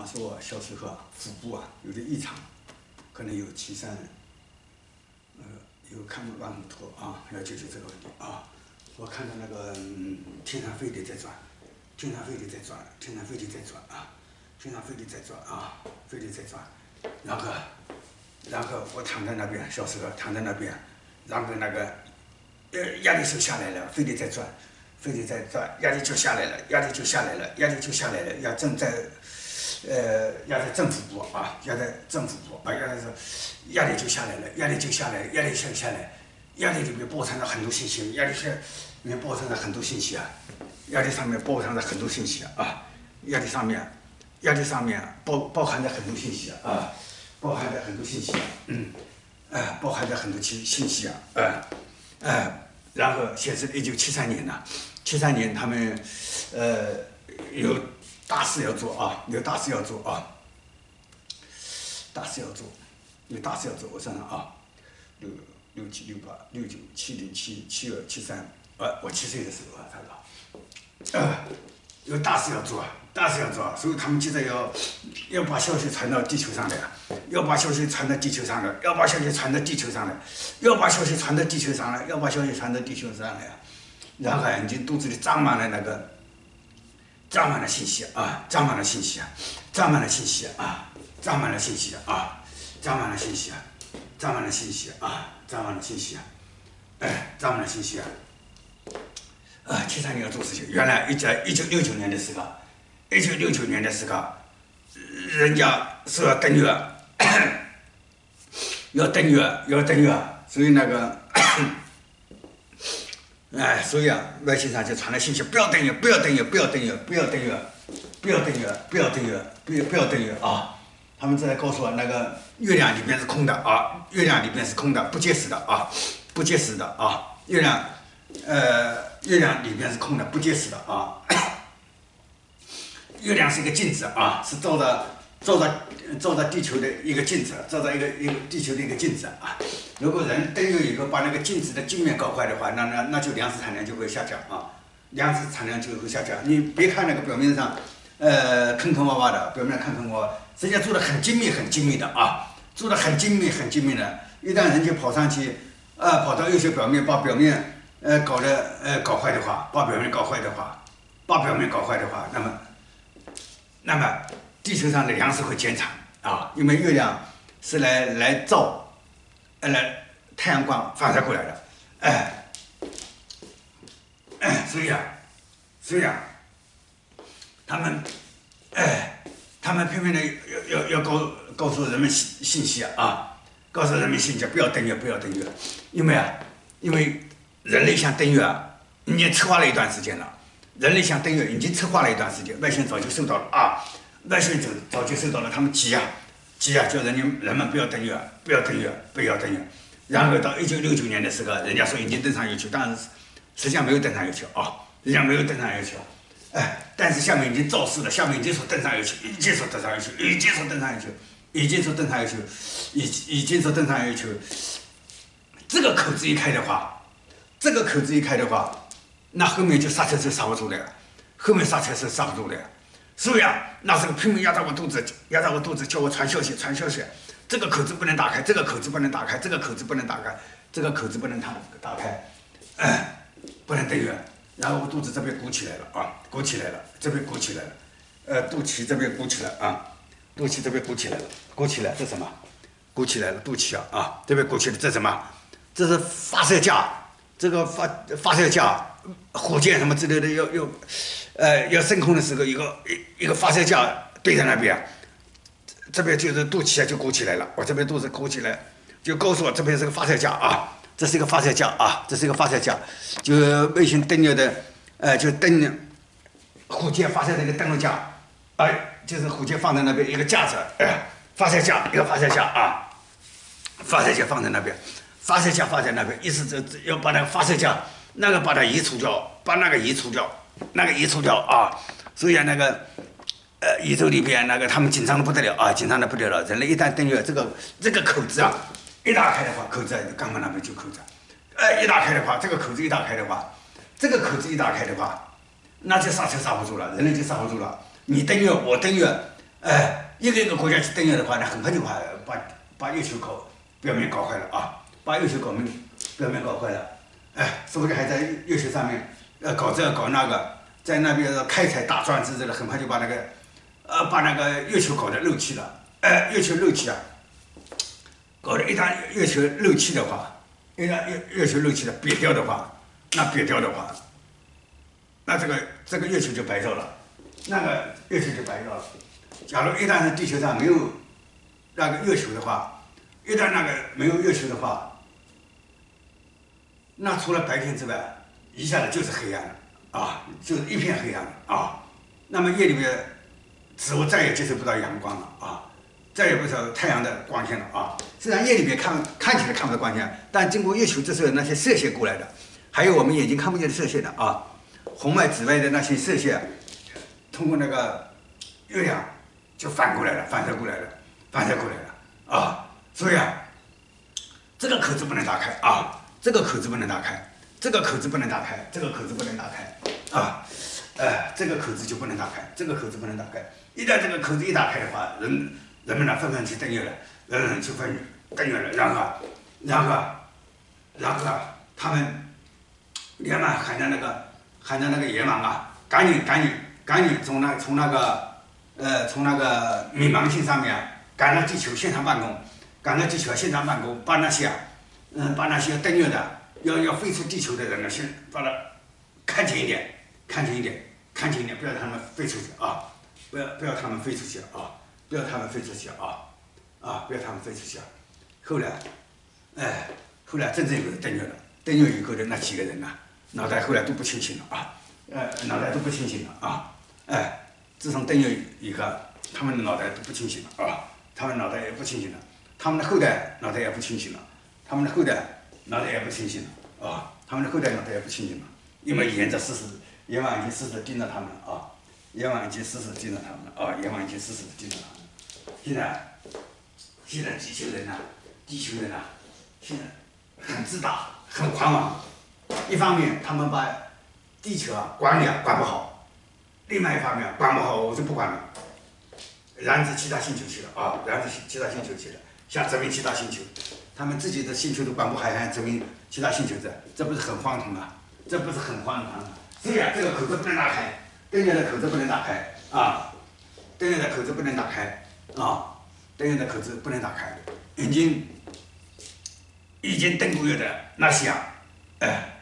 啊，说我小时候啊，腹部啊有点异常，可能有脐疝，呃，有看不完图啊，要解决这个问题啊。我看到那个嗯天上飞碟在转，天上飞碟在转，天上飞碟在转啊，天上飞碟在转啊，飞碟在转，然后，然后我躺在那边，小时候躺在那边，然后那个，呃，压力就下来了，飞碟在转。飞机在转，压力就下来了，压力就下来了，压力就下来了，要正在，呃，压在政府部啊，压在政府部啊，压在是，压力就下来了，压力就下来，压力下下来，压力里面包藏了很多信息，压力下里面包藏了很多信息啊，压力上面包藏了很多信息啊，压力上面，压力上面包包含着很多信息啊，包含着很多信息，嗯，哎，包含着很多信信息啊，哎，哎，然后显示一九七三年呢。七三年，他们，呃，有大事要做啊，有大事要做啊，大事要做，有大事要做。我算算啊，六六七六八六九七零七七二七三，呃，我七岁的时候啊，他说，呃，有大事要做，大事要做，所以他们记得要要把消息传到地球上来，要把消息传到地球上来，要把消息传到地球上来，要把消息传到地球上来，要把消息传到地球上来。然后眼睛肚子里装满了那个，装满了信息啊，装满了信息啊，装满了信息啊，装满了信息啊，装满了信息啊，装满了信息啊，装满了信息啊，哎，装满了信息啊，啊，七三年要做事情。原来一在一九六九年的时候，一九六九年的时候，人家说要登月，要登月，要登月，所以那个。哎，所以啊，外星上就传来信息，不要登月，不要登月，不要登月，不要登月，不要登月，不要登月，不要不要登月啊！他们正在告诉我，那个月亮里边是空的啊，月亮里边是空的，不结实的啊，不结实的啊，月亮，呃，月亮里边是空的，不结实的啊，月亮是一个镜子啊，是照的。照着照着地球的一个镜子，照着一个一个地球的一个镜子啊。如果人登月以后把那个镜子的镜面搞坏的话，那那那就粮食产量就会下降啊，粮食产量就会下降。你别看那个表面上，呃，坑坑洼洼的，表面坑坑洼洼，实际上做的很精密很精密的啊，做的很精密很精密的。一旦人家跑上去，呃，跑到月球表面把表面呃搞得呃搞坏的话，把表面搞坏的话，把表面搞坏的话，那么，那么。地球上的粮食会减产啊，因为月亮是来来照，来太阳光反射过来了，哎，所以啊，所以啊，他们，哎，他们偏偏的要要要告告诉人们信信息啊，告诉人们信息，不要登月，不要登月，因为啊，因为人类想登月啊，已经策划了一段时间了，人类想登月已经策划了一段时间，外星早就收到了啊。外星人早就收到了，他们急呀，急啊，叫人家人们不要登月，不要登月，不要登月。然后到一九六九年的时候，人家说已经登上月球，当然实际上没有登上月球啊，人家没有登上月球。哎，但是下面已经造势了，下面已经说登上月球，已经说登上月球，已经说登上月球，已经说登上月球，已已经说登上月球。这个口子一开的话，这个口子一开的话，那后面就刹车是刹不住的，后面刹车是刹不住的。所以啊，那时候拼命压在我肚子，压在我肚子，叫我传消息，传消息。这个口子不能打开，这个口子不能打开，这个口子不能打开，这个口子不能打打开，哎，不能登月。然后我肚子这边鼓起来了啊，鼓起来了，这边鼓起来了，呃，肚脐这边鼓起来啊，肚脐这边鼓起来了，鼓起来，这什么？鼓起来了，肚脐啊啊，这边鼓起来，这什么？这是发射架，这个发发射架，火箭什么之类的要要。呃，要升空的时候，一个一一个发射架对在那边，这边就是肚脐啊，就鼓起来了。我这边肚子鼓起来，就告诉我这边是个发射架啊，这是一个发射架啊，这是一个发射架，就卫星登月的，呃，就登火箭发射的一个登陆架，哎，就是火箭放在那边一个架子，哎，发射架一个发射架啊，发射架放在那边，发射架放在那边，意思这要把那个发射架那个把它移除掉，把那个移除掉。那个移除掉啊，所以啊，那个呃，宇宙里边那个他们紧张的不得了啊，紧张的不得了。人类一旦登月，这个这个口子啊，一打开的话，口子肛门那边就口子，哎，一打开的话，这个口子一打开的话，这个口子一打开的话，那就刹车刹不住了，人类就刹不住了。你登月，我登月，哎，一个一个国家去登月的话，那很快就把把把月球搞表面搞坏了啊，把月球搞面表面搞坏了，哎，说不定还在月球上面呃搞这搞那个，在那边开采大钻之类的，很快就把那个呃把那个月球搞得漏气了，哎，月球漏气啊，搞得一旦月球漏气的话，一旦月月球漏气了瘪掉的话，那瘪掉的话，那这个这个月球就白绕了，那个月球就白绕了。假如一旦是地球上没有那个月球的话，一旦那个没有月球的话，那除了白天之外，一下子就是黑暗了啊，就是一片黑暗了啊。那么夜里面，植物再也接受不到阳光了啊，再也不受太阳的光线了啊。虽然夜里面看看起来看不到光线，但经过月球这时候那些射线过来的，还有我们眼睛看不见的射线的啊，红外、紫外的那些射线，通过那个月亮就反过来了，反射过来了，反射过来了啊。所以啊，这个口子不能打开啊。这个口子不能打开，这个口子不能打开，这个口子不能打开，啊，哎，这个口子就不能打开，这个口子不能打开。一旦这个口子一打开的话，人人们呢纷纷去登月了，人人去纷登月了，然后，然后，然后他们连忙喊着那个喊着那个野蛮啊，赶紧赶紧赶紧从那从那个呃从那个冥王星上面赶到地球现场办公，赶到地球现场办公，把那些啊。嗯，把那些登月的要要飞出地球的人呢，先把它看清一点，看清一点，看清一点，不要他们飞出去啊！不要不要他们飞出去啊！不要他们飞出去啊！啊，不要他们飞出去啊！后来，哎，后来真正有人登月了，登月以后的那几个人呐，脑袋后来都不清醒了啊！呃，脑袋都不清醒了啊！哎，自从登月以后，他们的脑袋都不清醒了啊！他们脑袋也不清醒了，他们的后代脑袋也不清醒了。他们的后代脑袋也不清醒了啊！他们的后代脑袋也不清醒了，因为沿着事实，阎王已经死死盯着他们啊！阎王已经死死盯着他们啊！阎王已经死死盯着他们。现在，现在地球人呐，地球人呐，现在很自大，很狂妄。一方面，他们把地球啊管理啊管不好；另外一方面，管不好我就不管了，染指其他星球去了啊！染指其他星球去了，想殖民其他星球。他们自己的星球都管不好，还殖民其他星球的，这不是很荒唐吗？这不是很荒唐吗？所以啊，这个口子不能打开，登月的口子不能打开啊！登月的口子不能打开啊！登月的口子不能打开，已经已经登过月的那些啊，哎，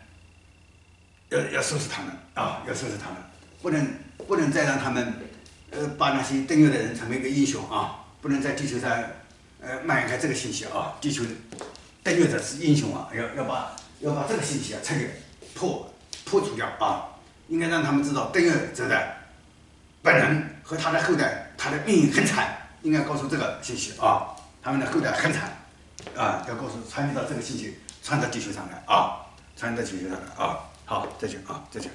要要收拾他们啊！要收拾他们，不能不能再让他们呃把那些登月的人成为一个英雄啊！不能在地球上。呃，蔓延开这个信息啊，地球登月者是英雄啊，要要把要把这个信息啊彻底破破除掉啊，应该让他们知道登月者的本人和他的后代，他的命运很惨，应该告诉这个信息啊，他们的后代很惨啊，要告诉传递到这个信息，传到地球上来啊，传到地球上来啊，好，再见啊，再见。